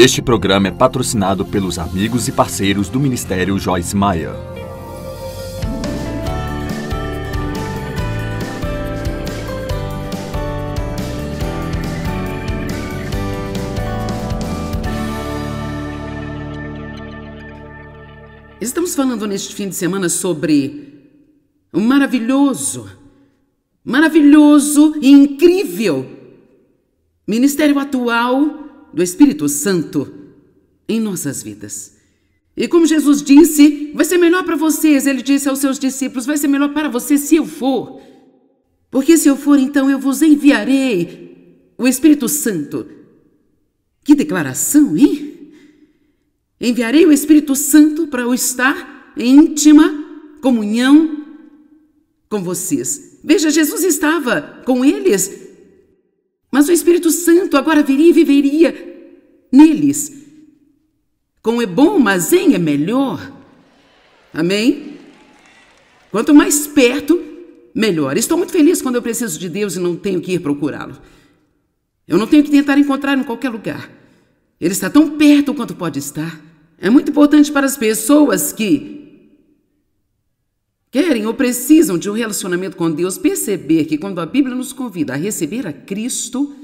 Este programa é patrocinado pelos amigos e parceiros do Ministério Joyce Maia. Estamos falando neste fim de semana sobre o maravilhoso, maravilhoso e incrível ministério atual do Espírito Santo em nossas vidas. E como Jesus disse, vai ser melhor para vocês, ele disse aos seus discípulos: vai ser melhor para vocês se eu for. Porque se eu for, então eu vos enviarei o Espírito Santo. Que declaração, hein? Enviarei o Espírito Santo para eu estar em íntima comunhão com vocês. Veja, Jesus estava com eles, mas o Espírito Santo agora viria e viveria neles. Com é bom, mas em é melhor. Amém? Quanto mais perto, melhor. Estou muito feliz quando eu preciso de Deus e não tenho que ir procurá-lo. Eu não tenho que tentar encontrar em qualquer lugar. Ele está tão perto quanto pode estar. É muito importante para as pessoas que querem ou precisam de um relacionamento com Deus perceber que quando a Bíblia nos convida a receber a Cristo,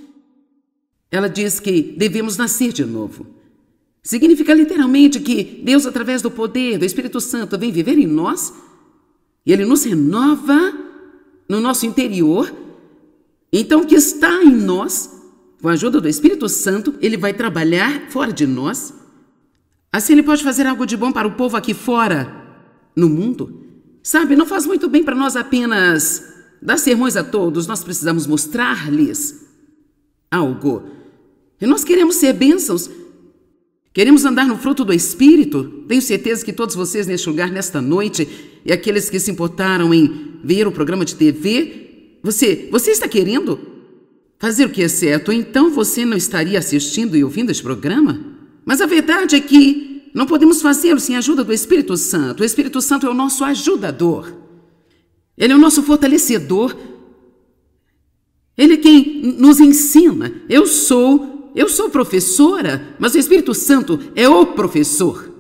ela diz que devemos nascer de novo. Significa literalmente que Deus, através do poder do Espírito Santo, vem viver em nós e ele nos renova no nosso interior. Então, o que está em nós, com a ajuda do Espírito Santo, ele vai trabalhar fora de nós Assim ele pode fazer algo de bom para o povo aqui fora, no mundo. Sabe, não faz muito bem para nós apenas dar sermões a todos, nós precisamos mostrar-lhes algo. E nós queremos ser bênçãos, queremos andar no fruto do Espírito. Tenho certeza que todos vocês neste lugar, nesta noite, e aqueles que se importaram em ver o programa de TV, você, você está querendo fazer o que é certo, então você não estaria assistindo e ouvindo este programa? Mas a verdade é que não podemos fazê-lo sem a ajuda do Espírito Santo. O Espírito Santo é o nosso ajudador. Ele é o nosso fortalecedor. Ele é quem nos ensina. Eu sou, eu sou professora, mas o Espírito Santo é o professor.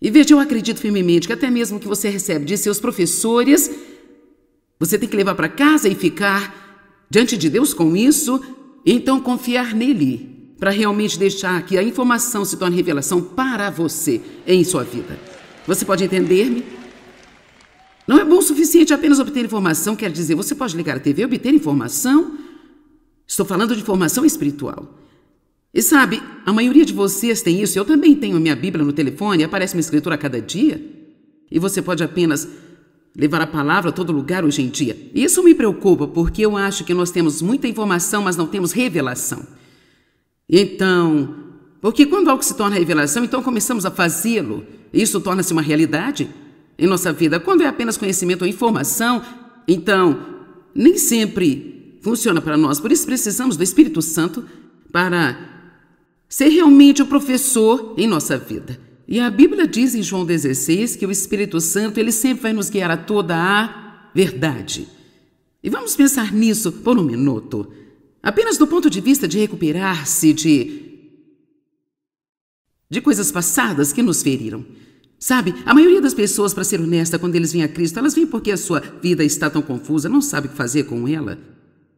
E veja, eu acredito firmemente que até mesmo que você recebe de seus professores, você tem que levar para casa e ficar diante de Deus com isso, e então confiar nele para realmente deixar que a informação se torne revelação para você em sua vida. Você pode entender-me? Não é bom o suficiente apenas obter informação, quer dizer, você pode ligar a TV e obter informação. Estou falando de informação espiritual. E sabe, a maioria de vocês tem isso. Eu também tenho minha Bíblia no telefone, aparece uma escritura a cada dia. E você pode apenas levar a palavra a todo lugar hoje em dia. Isso me preocupa, porque eu acho que nós temos muita informação, mas não temos revelação. Então, porque quando algo se torna revelação, então começamos a fazê-lo. Isso torna-se uma realidade em nossa vida. Quando é apenas conhecimento ou informação, então nem sempre funciona para nós. Por isso precisamos do Espírito Santo para ser realmente o professor em nossa vida. E a Bíblia diz em João 16 que o Espírito Santo ele sempre vai nos guiar a toda a verdade. E vamos pensar nisso por um minuto. Apenas do ponto de vista de recuperar-se de. de coisas passadas que nos feriram. Sabe, a maioria das pessoas, para ser honesta, quando eles vêm a Cristo, elas vêm porque a sua vida está tão confusa, não sabe o que fazer com ela.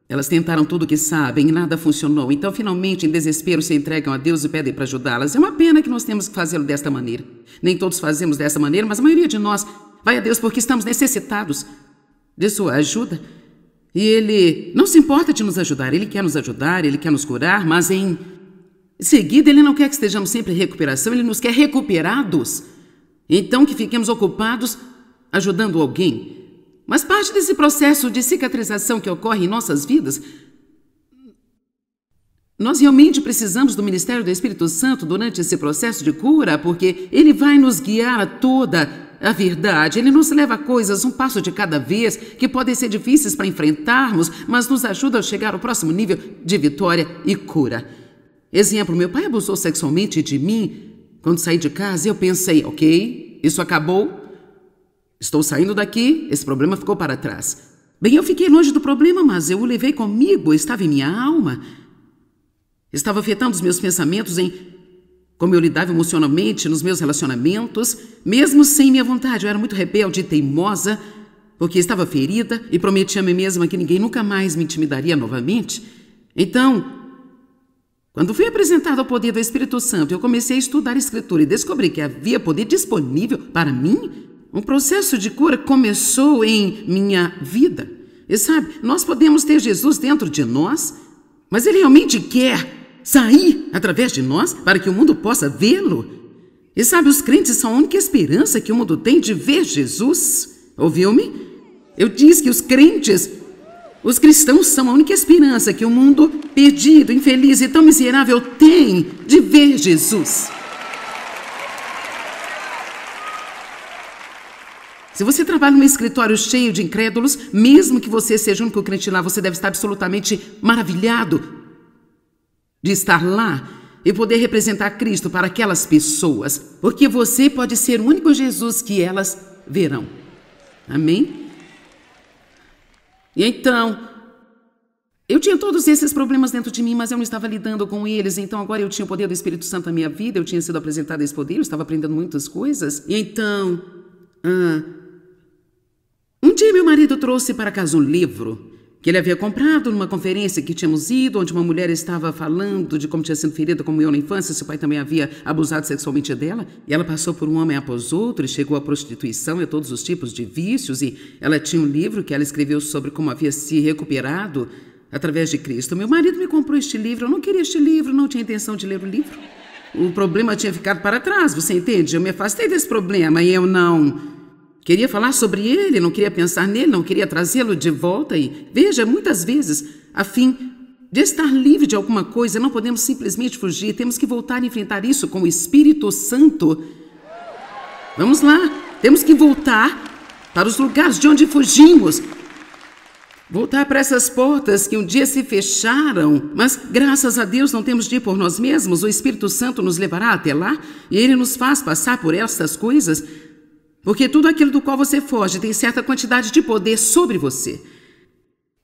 Elas tentaram tudo o que sabem e nada funcionou, então finalmente, em desespero, se entregam a Deus e pedem para ajudá-las. É uma pena que nós temos que fazê-lo desta maneira. Nem todos fazemos dessa maneira, mas a maioria de nós vai a Deus porque estamos necessitados de sua ajuda. E ele não se importa de nos ajudar, ele quer nos ajudar, ele quer nos curar, mas em seguida ele não quer que estejamos sempre em recuperação, ele nos quer recuperados. Então que fiquemos ocupados ajudando alguém. Mas parte desse processo de cicatrização que ocorre em nossas vidas, nós realmente precisamos do ministério do Espírito Santo durante esse processo de cura, porque ele vai nos guiar a toda a verdade, ele nos leva a coisas um passo de cada vez que podem ser difíceis para enfrentarmos, mas nos ajuda a chegar ao próximo nível de vitória e cura. Exemplo, meu pai abusou sexualmente de mim quando saí de casa eu pensei, ok, isso acabou, estou saindo daqui, esse problema ficou para trás. Bem, eu fiquei longe do problema, mas eu o levei comigo, estava em minha alma. Estava afetando os meus pensamentos em como eu lidava emocionalmente nos meus relacionamentos, mesmo sem minha vontade. Eu era muito rebelde e teimosa, porque estava ferida e prometi a mim mesma que ninguém nunca mais me intimidaria novamente. Então, quando fui apresentado ao poder do Espírito Santo, eu comecei a estudar a Escritura e descobri que havia poder disponível para mim. Um processo de cura começou em minha vida. E sabe, nós podemos ter Jesus dentro de nós, mas Ele realmente quer sair através de nós para que o mundo possa vê-lo. E sabe, os crentes são a única esperança que o mundo tem de ver Jesus. Ouviu-me? Eu disse que os crentes os cristãos são a única esperança que o mundo perdido, infeliz e tão miserável tem de ver Jesus. Se você trabalha num escritório cheio de incrédulos, mesmo que você seja o único crente lá, você deve estar absolutamente maravilhado de estar lá e poder representar Cristo para aquelas pessoas, porque você pode ser o único Jesus que elas verão. Amém? E então, eu tinha todos esses problemas dentro de mim, mas eu não estava lidando com eles. Então agora eu tinha o poder do Espírito Santo na minha vida, eu tinha sido apresentado a esse poder, eu estava aprendendo muitas coisas. E então, ah, um dia meu marido trouxe para casa um livro que ele havia comprado numa conferência que tínhamos ido, onde uma mulher estava falando de como tinha sido ferida como eu na infância, seu pai também havia abusado sexualmente dela, e ela passou por um homem após outro e chegou à prostituição e a todos os tipos de vícios, e ela tinha um livro que ela escreveu sobre como havia se recuperado através de Cristo. Meu marido me comprou este livro, eu não queria este livro, não tinha intenção de ler o livro. O problema tinha ficado para trás, você entende? Eu me afastei desse problema e eu não Queria falar sobre ele, não queria pensar nele, não queria trazê-lo de volta e, veja, muitas vezes, a fim de estar livre de alguma coisa, não podemos simplesmente fugir, temos que voltar a enfrentar isso com o Espírito Santo. Vamos lá, temos que voltar para os lugares de onde fugimos. Voltar para essas portas que um dia se fecharam, mas graças a Deus não temos de ir por nós mesmos, o Espírito Santo nos levará até lá e ele nos faz passar por estas coisas porque tudo aquilo do qual você foge tem certa quantidade de poder sobre você.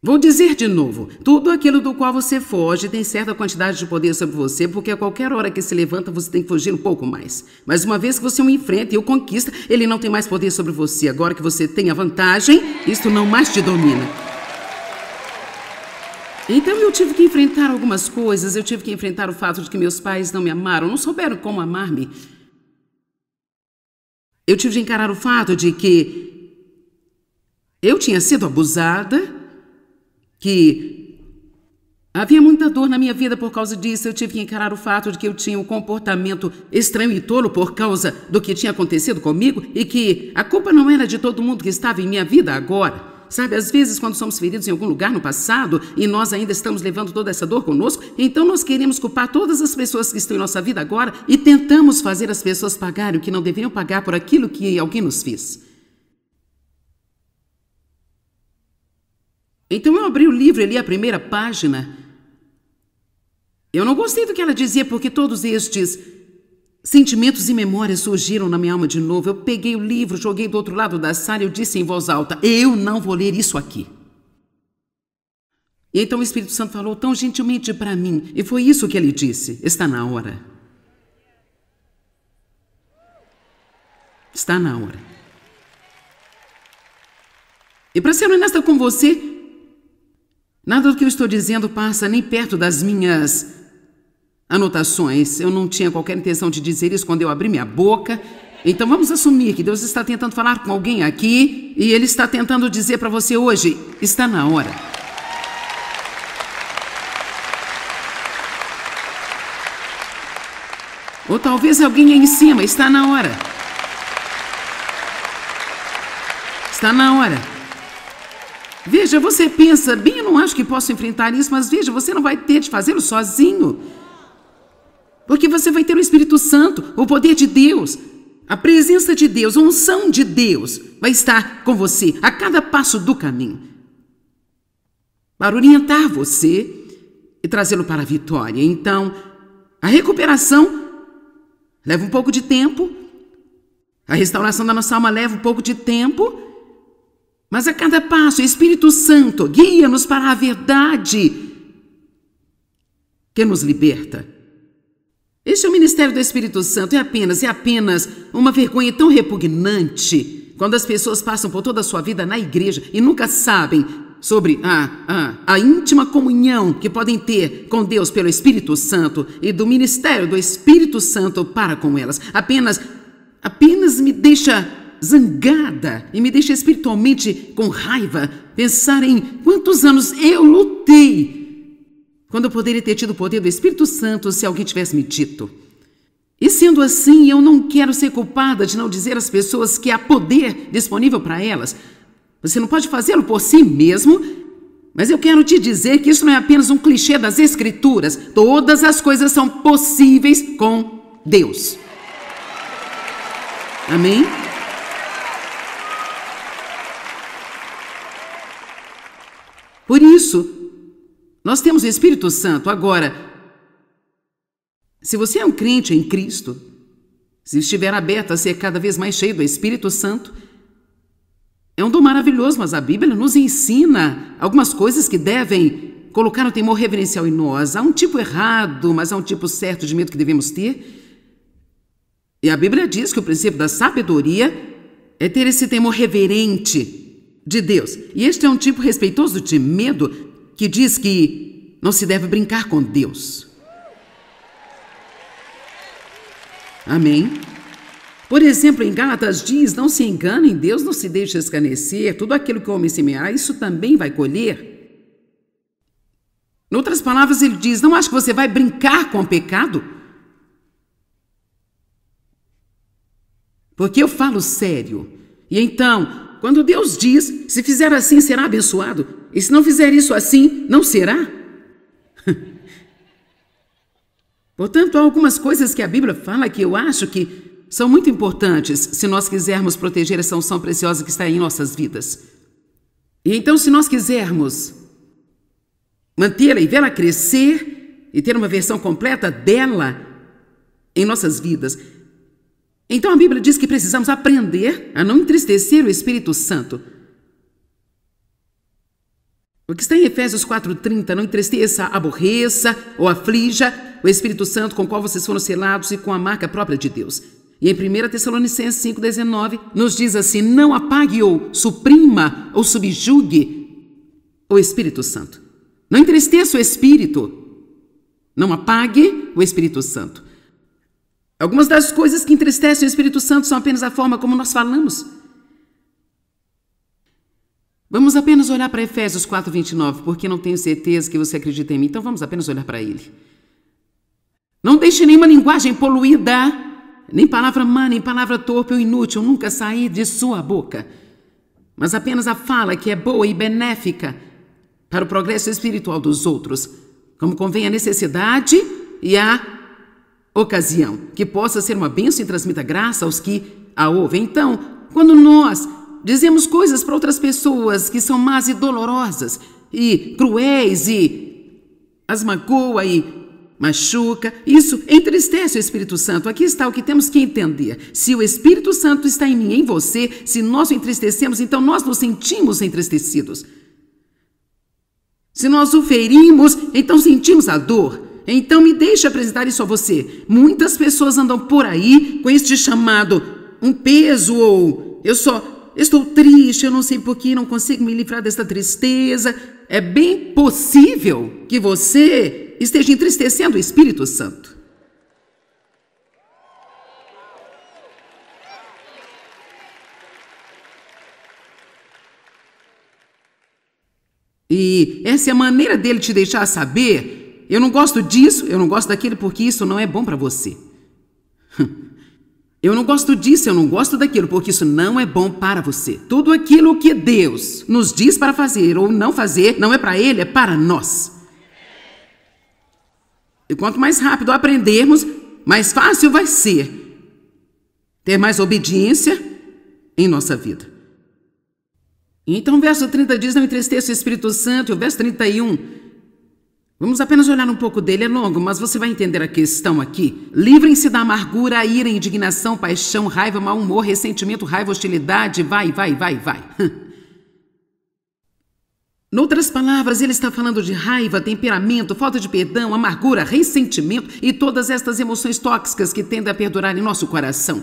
Vou dizer de novo: tudo aquilo do qual você foge tem certa quantidade de poder sobre você, porque a qualquer hora que se levanta você tem que fugir um pouco mais. Mas uma vez que você o enfrenta e o conquista, ele não tem mais poder sobre você. Agora que você tem a vantagem, isto não mais te domina. Então eu tive que enfrentar algumas coisas, eu tive que enfrentar o fato de que meus pais não me amaram, não souberam como amar-me. Eu tive de encarar o fato de que eu tinha sido abusada, que havia muita dor na minha vida por causa disso. Eu tive que encarar o fato de que eu tinha um comportamento estranho e tolo por causa do que tinha acontecido comigo e que a culpa não era de todo mundo que estava em minha vida agora. Sabe, às vezes, quando somos feridos em algum lugar no passado e nós ainda estamos levando toda essa dor conosco, então nós queremos culpar todas as pessoas que estão em nossa vida agora e tentamos fazer as pessoas pagarem o que não deveriam pagar por aquilo que alguém nos fez. Então eu abri o livro e li a primeira página. Eu não gostei do que ela dizia, porque todos estes Sentimentos e memórias surgiram na minha alma de novo. Eu peguei o livro, joguei do outro lado da sala e eu disse em voz alta: Eu não vou ler isso aqui. E então o Espírito Santo falou tão gentilmente para mim, e foi isso que ele disse: Está na hora. Está na hora. E para ser honesta com você, nada do que eu estou dizendo passa nem perto das minhas anotações. Eu não tinha qualquer intenção de dizer isso quando eu abri minha boca. Então vamos assumir que Deus está tentando falar com alguém aqui e Ele está tentando dizer para você hoje: está na hora. Ou talvez alguém aí em cima, está na hora. Está na hora. Veja, você pensa, bem, eu não acho que posso enfrentar isso, mas veja, você não vai ter de fazê-lo sozinho. Porque você vai ter o Espírito Santo, o poder de Deus, a presença de Deus, a unção de Deus vai estar com você a cada passo do caminho para orientar você e trazê-lo para a vitória. Então, a recuperação leva um pouco de tempo, a restauração da nossa alma leva um pouco de tempo, mas a cada passo, o Espírito Santo guia-nos para a verdade que nos liberta. Este é o ministério do Espírito Santo. É apenas, é apenas uma vergonha tão repugnante quando as pessoas passam por toda a sua vida na igreja e nunca sabem sobre a, a, a íntima comunhão que podem ter com Deus pelo Espírito Santo e do ministério do Espírito Santo para com elas. Apenas, apenas me deixa zangada e me deixa espiritualmente com raiva pensar em quantos anos eu lutei quando eu poderia ter tido o poder do Espírito Santo se alguém tivesse me dito. E sendo assim, eu não quero ser culpada de não dizer às pessoas que há poder disponível para elas. Você não pode fazê-lo por si mesmo, mas eu quero te dizer que isso não é apenas um clichê das Escrituras. Todas as coisas são possíveis com Deus. Amém? Por isso, nós temos o Espírito Santo. Agora, se você é um crente em Cristo, se estiver aberto a ser cada vez mais cheio do Espírito Santo, é um dom maravilhoso, mas a Bíblia nos ensina algumas coisas que devem colocar um temor reverencial em nós. Há um tipo errado, mas há um tipo certo de medo que devemos ter. E a Bíblia diz que o princípio da sabedoria é ter esse temor reverente de Deus. E este é um tipo respeitoso de medo que diz que não se deve brincar com Deus. Amém? Por exemplo, em Gálatas diz: Não se enganem, Deus não se deixa escanecer, tudo aquilo que o homem semear, isso também vai colher. Em outras palavras, ele diz: Não acho que você vai brincar com o pecado? Porque eu falo sério. E então, quando Deus diz: Se fizer assim, será abençoado, e se não fizer isso assim, não será? Portanto, há algumas coisas que a Bíblia fala que eu acho que são muito importantes se nós quisermos proteger essa unção preciosa que está em nossas vidas. E então, se nós quisermos mantê-la e vê-la crescer e ter uma versão completa dela em nossas vidas, então a Bíblia diz que precisamos aprender a não entristecer o Espírito Santo. O que está em Efésios 4,30, não entristeça, aborreça ou aflija o Espírito Santo com o qual vocês foram selados e com a marca própria de Deus. E em 1 Tessalonicenses 5,19 nos diz assim: não apague ou suprima ou subjugue o Espírito Santo. Não entristeça o Espírito. Não apague o Espírito Santo. Algumas das coisas que entristecem o Espírito Santo são apenas a forma como nós falamos. Vamos apenas olhar para Efésios 4:29, porque não tenho certeza que você acredita em mim, então vamos apenas olhar para ele. Não deixe nenhuma linguagem poluída, nem palavra má, nem palavra torpe ou inútil nunca sair de sua boca, mas apenas a fala que é boa e benéfica para o progresso espiritual dos outros, como convém a necessidade e a ocasião, que possa ser uma bênção e transmita graça aos que a ouvem. Então, quando nós Dizemos coisas para outras pessoas que são más e dolorosas e cruéis e as magoa e machuca. Isso entristece o Espírito Santo. Aqui está o que temos que entender. Se o Espírito Santo está em mim, em você, se nós o entristecemos, então nós nos sentimos entristecidos. Se nós o ferimos, então sentimos a dor. Então me deixe apresentar isso a você. Muitas pessoas andam por aí com este chamado um peso ou eu só estou triste, eu não sei por que não consigo me livrar dessa tristeza. É bem possível que você esteja entristecendo o Espírito Santo. E essa é a maneira dele te deixar saber: eu não gosto disso, eu não gosto daquilo porque isso não é bom para você. Eu não gosto disso, eu não gosto daquilo, porque isso não é bom para você. Tudo aquilo que Deus nos diz para fazer ou não fazer, não é para Ele, é para nós. E quanto mais rápido aprendermos, mais fácil vai ser ter mais obediência em nossa vida. Então, o verso 30 diz: Não entristeça o Espírito Santo, e o verso 31 Vamos apenas olhar um pouco dele, é longo, mas você vai entender a questão aqui. Livrem-se da amargura, ira, indignação, paixão, raiva, mau humor, ressentimento, raiva, hostilidade, vai, vai, vai, vai. Noutras palavras, ele está falando de raiva, temperamento, falta de perdão, amargura, ressentimento e todas estas emoções tóxicas que tendem a perdurar em nosso coração.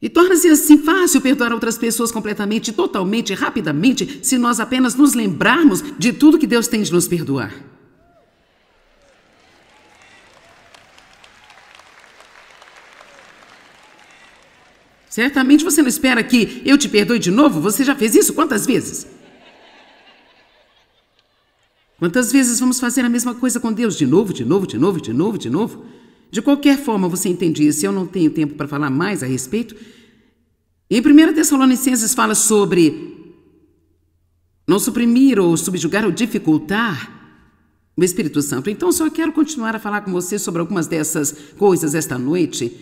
E torna-se assim fácil perdoar outras pessoas completamente, totalmente, rapidamente, se nós apenas nos lembrarmos de tudo que Deus tem de nos perdoar. Certamente você não espera que eu te perdoe de novo? Você já fez isso quantas vezes? Quantas vezes vamos fazer a mesma coisa com Deus? De novo, de novo, de novo, de novo, de novo? De qualquer forma, você entende isso. Eu não tenho tempo para falar mais a respeito. Em 1 Tessalonicenses fala sobre não suprimir ou subjugar ou dificultar o Espírito Santo. Então, só quero continuar a falar com você sobre algumas dessas coisas esta noite.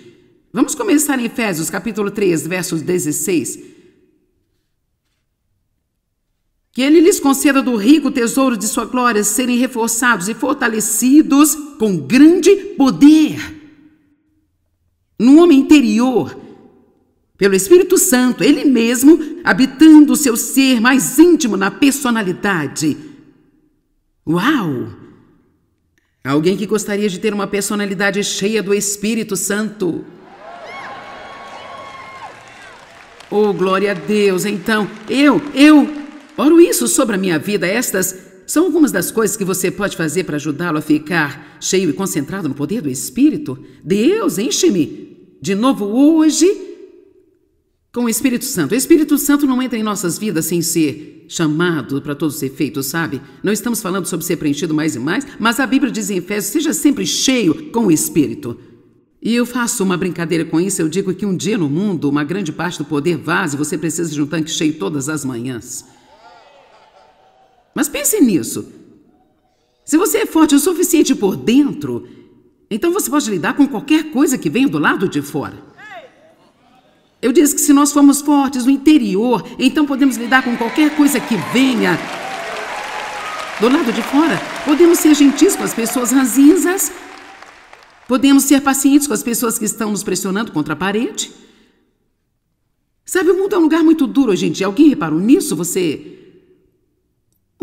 Vamos começar em Efésios, capítulo 3, versos 16. Que ele lhes conceda do rico tesouro de sua glória serem reforçados e fortalecidos com grande poder no homem interior, pelo Espírito Santo, ele mesmo habitando o seu ser mais íntimo na personalidade. Uau! Alguém que gostaria de ter uma personalidade cheia do Espírito Santo. Oh, glória a Deus! Então, eu, eu Oro isso sobre a minha vida. Estas são algumas das coisas que você pode fazer para ajudá-lo a ficar cheio e concentrado no poder do Espírito. Deus, enche-me de novo hoje com o Espírito Santo. O Espírito Santo não entra em nossas vidas sem ser chamado para todos os efeitos, sabe? Não estamos falando sobre ser preenchido mais e mais, mas a Bíblia diz em Efésios: seja sempre cheio com o Espírito. E eu faço uma brincadeira com isso. Eu digo que um dia no mundo, uma grande parte do poder vaza e você precisa de um tanque cheio todas as manhãs. Mas pense nisso. Se você é forte o suficiente por dentro, então você pode lidar com qualquer coisa que venha do lado de fora. Eu disse que se nós formos fortes no interior, então podemos lidar com qualquer coisa que venha do lado de fora. Podemos ser gentis com as pessoas ranzinzas. Podemos ser pacientes com as pessoas que estão nos pressionando contra a parede. Sabe, o mundo é um lugar muito duro hoje em dia. Alguém reparou nisso? Você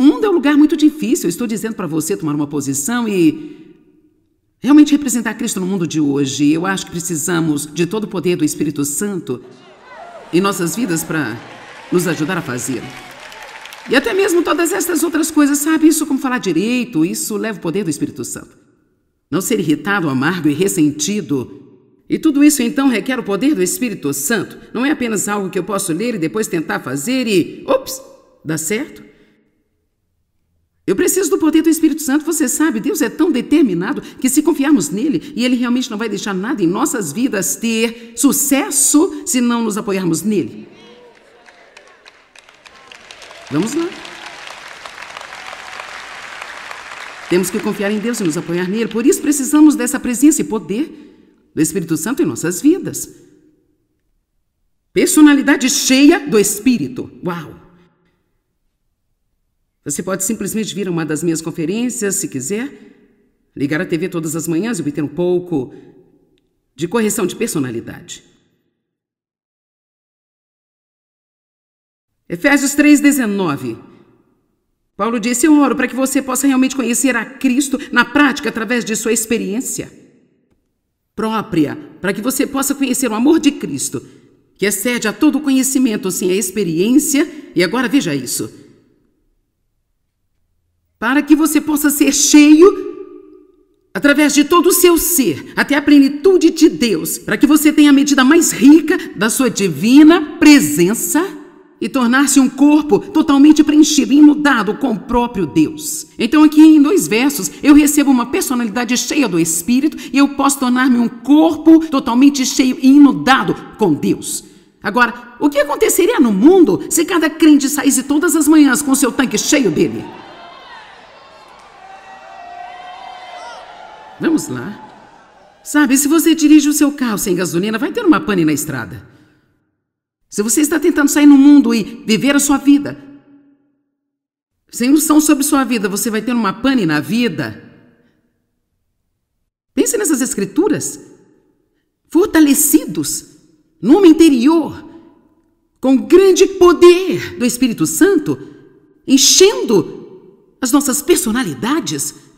o mundo é um lugar muito difícil. Eu estou dizendo para você tomar uma posição e realmente representar Cristo no mundo de hoje. Eu acho que precisamos de todo o poder do Espírito Santo em nossas vidas para nos ajudar a fazer. E até mesmo todas essas outras coisas, sabe? Isso como falar direito, isso leva o poder do Espírito Santo. Não ser irritado, amargo e ressentido. E tudo isso então requer o poder do Espírito Santo. Não é apenas algo que eu posso ler e depois tentar fazer e. Ops! Dá certo? Eu preciso do poder do Espírito Santo, você sabe, Deus é tão determinado que se confiarmos nele, e ele realmente não vai deixar nada em nossas vidas ter sucesso se não nos apoiarmos nele. Vamos lá. Temos que confiar em Deus e nos apoiar nele, por isso precisamos dessa presença e poder do Espírito Santo em nossas vidas. Personalidade cheia do Espírito. Uau! Você pode simplesmente vir a uma das minhas conferências, se quiser, ligar a TV todas as manhãs e obter um pouco de correção de personalidade. Efésios 3,19. Paulo disse: Eu oro para que você possa realmente conhecer a Cristo na prática através de sua experiência própria, para que você possa conhecer o amor de Cristo, que excede a todo conhecimento, sim, a experiência. E agora veja isso para que você possa ser cheio através de todo o seu ser, até a plenitude de Deus, para que você tenha a medida mais rica da sua divina presença e tornar-se um corpo totalmente preenchido, inundado com o próprio Deus. Então, aqui em dois versos, eu recebo uma personalidade cheia do Espírito e eu posso tornar-me um corpo totalmente cheio e inundado com Deus. Agora, o que aconteceria no mundo se cada crente saísse todas as manhãs com seu tanque cheio dele? Vamos lá. Sabe, se você dirige o seu carro sem gasolina, vai ter uma pane na estrada. Se você está tentando sair no mundo e viver a sua vida, sem noção sobre sua vida, você vai ter uma pane na vida. Pense nessas escrituras. Fortalecidos no homem interior, com grande poder do Espírito Santo, enchendo as nossas personalidades.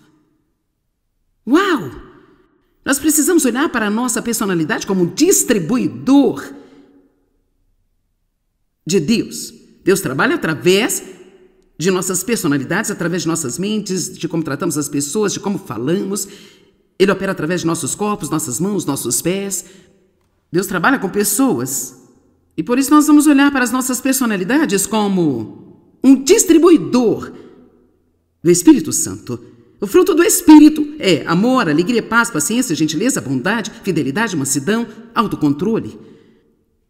Uau! Nós precisamos olhar para a nossa personalidade como um distribuidor de Deus. Deus trabalha através de nossas personalidades, através de nossas mentes, de como tratamos as pessoas, de como falamos. Ele opera através de nossos corpos, nossas mãos, nossos pés. Deus trabalha com pessoas. E por isso nós vamos olhar para as nossas personalidades como um distribuidor do Espírito Santo. O fruto do Espírito é amor, alegria, paz, paciência, gentileza, bondade, fidelidade, mansidão, autocontrole.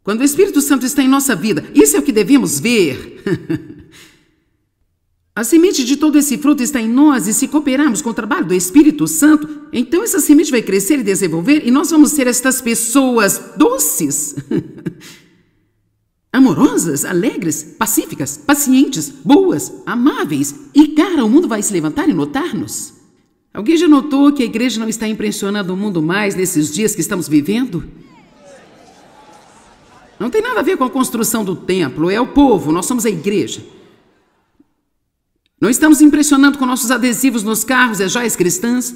Quando o Espírito Santo está em nossa vida, isso é o que devemos ver. A semente de todo esse fruto está em nós e se cooperarmos com o trabalho do Espírito Santo, então essa semente vai crescer e desenvolver e nós vamos ser estas pessoas doces, amorosas, alegres, pacíficas, pacientes, boas, amáveis. E cara, o mundo vai se levantar e notar-nos. Alguém já notou que a igreja não está impressionando o mundo mais nesses dias que estamos vivendo? Não tem nada a ver com a construção do templo, é o povo, nós somos a igreja. Não estamos impressionando com nossos adesivos nos carros e as joias cristãs?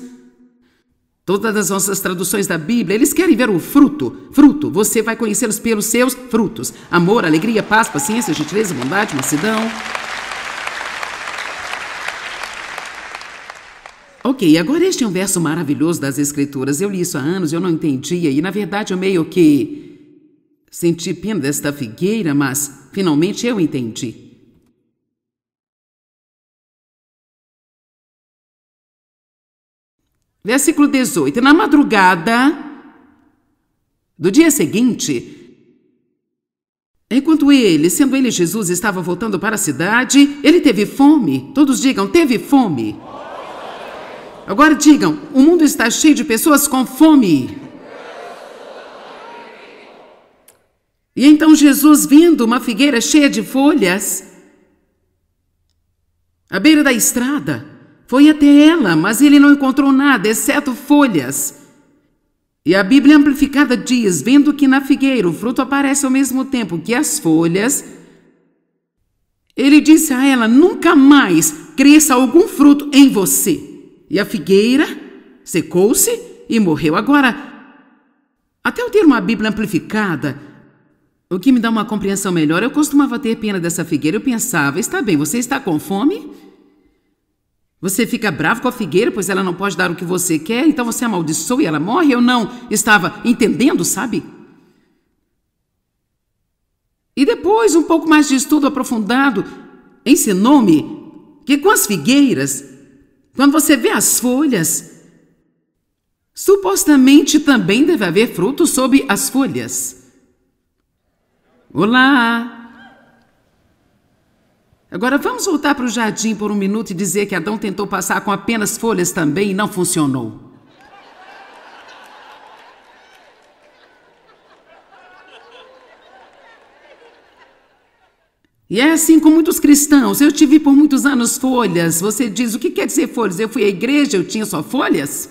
Todas as nossas traduções da Bíblia, eles querem ver o fruto. Fruto, você vai conhecê-los pelos seus frutos: amor, alegria, paz, paciência, gentileza, bondade, mansidão. Ok, agora este é um verso maravilhoso das Escrituras. Eu li isso há anos, eu não entendia, e na verdade eu meio que senti pena desta figueira, mas finalmente eu entendi. Versículo 18. Na madrugada do dia seguinte, enquanto ele, sendo ele Jesus, estava voltando para a cidade, ele teve fome. Todos digam, teve fome. Agora digam, o mundo está cheio de pessoas com fome. E então Jesus, vindo uma figueira cheia de folhas, à beira da estrada, foi até ela, mas ele não encontrou nada, exceto folhas. E a Bíblia Amplificada diz: vendo que na figueira o fruto aparece ao mesmo tempo que as folhas, ele disse a ela: nunca mais cresça algum fruto em você. E a figueira secou-se e morreu. Agora, até eu ter uma Bíblia amplificada, o que me dá uma compreensão melhor, eu costumava ter pena dessa figueira. Eu pensava: está bem, você está com fome? Você fica bravo com a figueira, pois ela não pode dar o que você quer, então você amaldiçoa e ela morre? Eu não estava entendendo, sabe? E depois, um pouco mais de estudo aprofundado, ensinou-me que com as figueiras, quando você vê as folhas, supostamente também deve haver frutos sob as folhas. Olá! Agora vamos voltar para o jardim por um minuto e dizer que Adão tentou passar com apenas folhas também e não funcionou. E é assim com muitos cristãos. Eu tive por muitos anos folhas. Você diz, o que quer dizer folhas? Eu fui à igreja, eu tinha só folhas?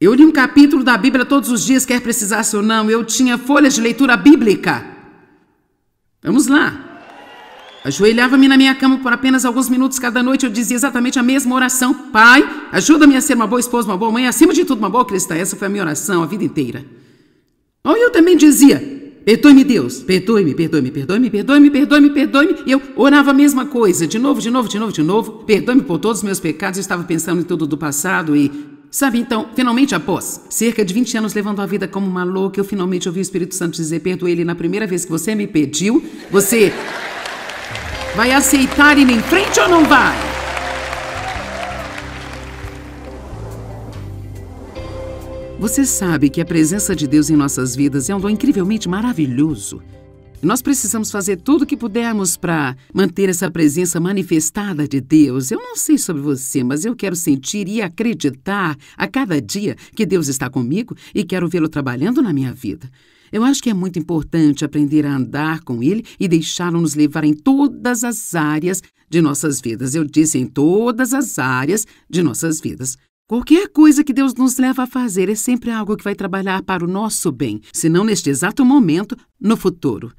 Eu li um capítulo da Bíblia todos os dias, quer precisasse ou não. Eu tinha folhas de leitura bíblica. Vamos lá. Ajoelhava-me na minha cama por apenas alguns minutos cada noite. Eu dizia exatamente a mesma oração: Pai, ajuda-me a ser uma boa esposa, uma boa mãe, acima de tudo, uma boa cristã. Essa foi a minha oração a vida inteira. Ou eu também dizia: Perdoe-me, Deus, perdoe-me, perdoe-me, perdoe-me, perdoe-me, perdoe-me, perdoe-me. E eu orava a mesma coisa, de novo, de novo, de novo, de novo. Perdoe-me por todos os meus pecados. Eu estava pensando em tudo do passado e. Sabe, então, finalmente após cerca de 20 anos levando a vida como uma louca, eu finalmente ouvi o Espírito Santo dizer: Perdoe ele na primeira vez que você me pediu. Você Vai aceitar ir em frente ou não vai? Você sabe que a presença de Deus em nossas vidas é um dom incrivelmente maravilhoso. Nós precisamos fazer tudo o que pudermos para manter essa presença manifestada de Deus. Eu não sei sobre você, mas eu quero sentir e acreditar a cada dia que Deus está comigo e quero vê-lo trabalhando na minha vida. Eu acho que é muito importante aprender a andar com Ele e deixá-lo nos levar em todas as áreas de nossas vidas. Eu disse em todas as áreas de nossas vidas. Qualquer coisa que Deus nos leva a fazer é sempre algo que vai trabalhar para o nosso bem, se não neste exato momento, no futuro.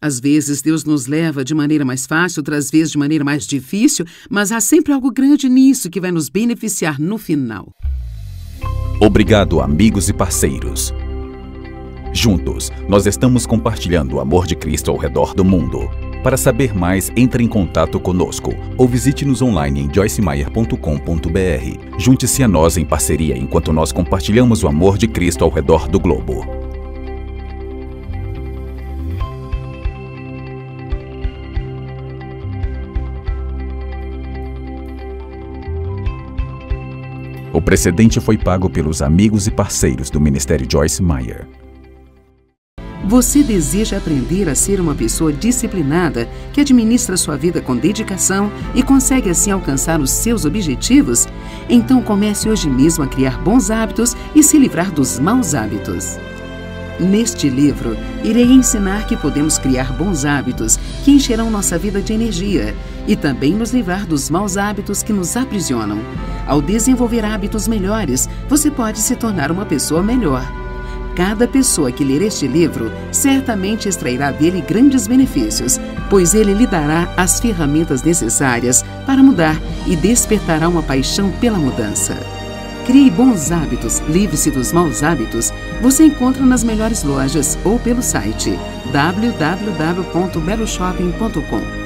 Às vezes Deus nos leva de maneira mais fácil, outras vezes de maneira mais difícil, mas há sempre algo grande nisso que vai nos beneficiar no final. Obrigado, amigos e parceiros. Juntos, nós estamos compartilhando o amor de Cristo ao redor do mundo. Para saber mais, entre em contato conosco ou visite-nos online em joycemeyer.com.br. Junte-se a nós em parceria enquanto nós compartilhamos o amor de Cristo ao redor do globo. O precedente foi pago pelos amigos e parceiros do Ministério Joyce Meyer. Você deseja aprender a ser uma pessoa disciplinada que administra sua vida com dedicação e consegue assim alcançar os seus objetivos? Então comece hoje mesmo a criar bons hábitos e se livrar dos maus hábitos. Neste livro, irei ensinar que podemos criar bons hábitos que encherão nossa vida de energia e também nos livrar dos maus hábitos que nos aprisionam. Ao desenvolver hábitos melhores, você pode se tornar uma pessoa melhor. Cada pessoa que ler este livro certamente extrairá dele grandes benefícios, pois ele lhe dará as ferramentas necessárias para mudar e despertará uma paixão pela mudança. Crie bons hábitos, livre-se dos maus hábitos. Você encontra nas melhores lojas ou pelo site www.beloshopping.com.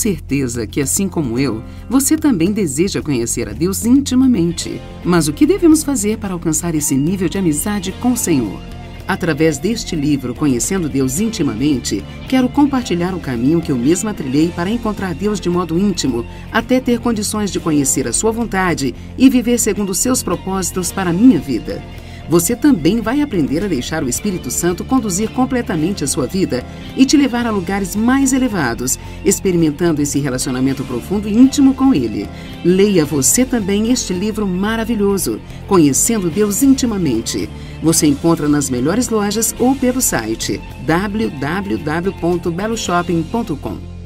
certeza que, assim como eu, você também deseja conhecer a Deus intimamente. Mas o que devemos fazer para alcançar esse nível de amizade com o Senhor? Através deste livro, Conhecendo Deus Intimamente, quero compartilhar o caminho que eu mesma trilhei para encontrar Deus de modo íntimo, até ter condições de conhecer a Sua vontade e viver segundo seus propósitos para a minha vida você também vai aprender a deixar o Espírito Santo conduzir completamente a sua vida e te levar a lugares mais elevados, experimentando esse relacionamento profundo e íntimo com Ele. Leia você também este livro maravilhoso, Conhecendo Deus Intimamente. Você encontra nas melhores lojas ou pelo site www.beloshopping.com.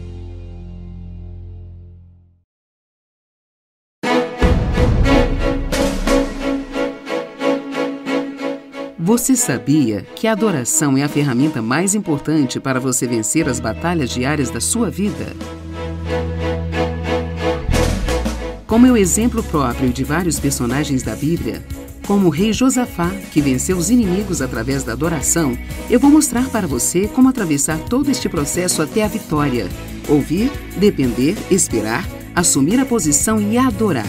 Você sabia que a adoração é a ferramenta mais importante para você vencer as batalhas diárias da sua vida? Como é o exemplo próprio de vários personagens da Bíblia, como o rei Josafá, que venceu os inimigos através da adoração, eu vou mostrar para você como atravessar todo este processo até a vitória. Ouvir, depender, esperar, assumir a posição e adorar.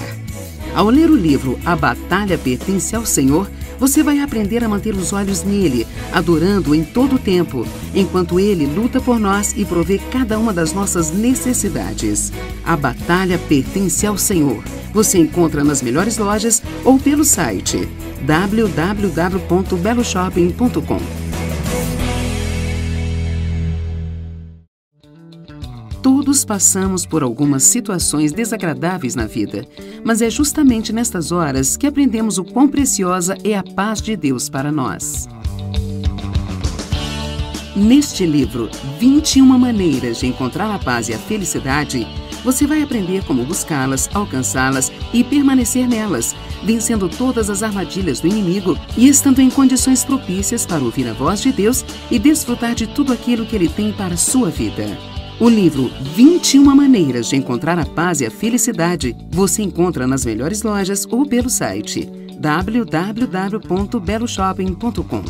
Ao ler o livro A Batalha Pertence ao Senhor, você vai aprender a manter os olhos nele, adorando-o em todo o tempo, enquanto ele luta por nós e provê cada uma das nossas necessidades. A batalha pertence ao Senhor. Você encontra nas melhores lojas ou pelo site www.beloshopping.com. Todos passamos por algumas situações desagradáveis na vida, mas é justamente nestas horas que aprendemos o quão preciosa é a paz de Deus para nós. Neste livro, 21 maneiras de encontrar a paz e a felicidade, você vai aprender como buscá-las, alcançá-las e permanecer nelas, vencendo todas as armadilhas do inimigo e estando em condições propícias para ouvir a voz de Deus e desfrutar de tudo aquilo que ele tem para a sua vida. O livro 21 Maneiras de Encontrar a Paz e a Felicidade você encontra nas melhores lojas ou pelo site www.beloshopping.com.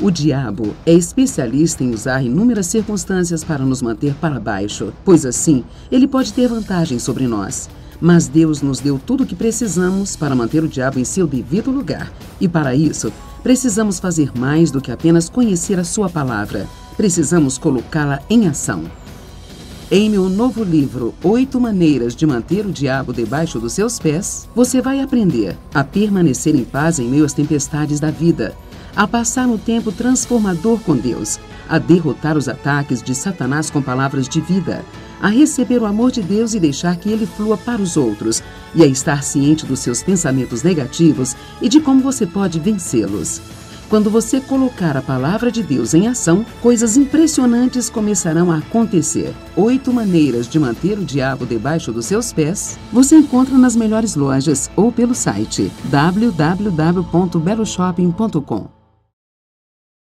O diabo é especialista em usar inúmeras circunstâncias para nos manter para baixo, pois assim ele pode ter vantagem sobre nós. Mas Deus nos deu tudo o que precisamos para manter o diabo em seu devido lugar. E para isso, precisamos fazer mais do que apenas conhecer a Sua palavra. Precisamos colocá-la em ação. Em meu novo livro, Oito Maneiras de Manter o Diabo Debaixo dos Seus Pés, você vai aprender a permanecer em paz em meio às tempestades da vida, a passar um tempo transformador com Deus, a derrotar os ataques de Satanás com palavras de vida, a receber o amor de Deus e deixar que ele flua para os outros, e a estar ciente dos seus pensamentos negativos e de como você pode vencê-los. Quando você colocar a palavra de Deus em ação, coisas impressionantes começarão a acontecer. Oito maneiras de manter o diabo debaixo dos seus pés você encontra nas melhores lojas ou pelo site www.beloshopping.com.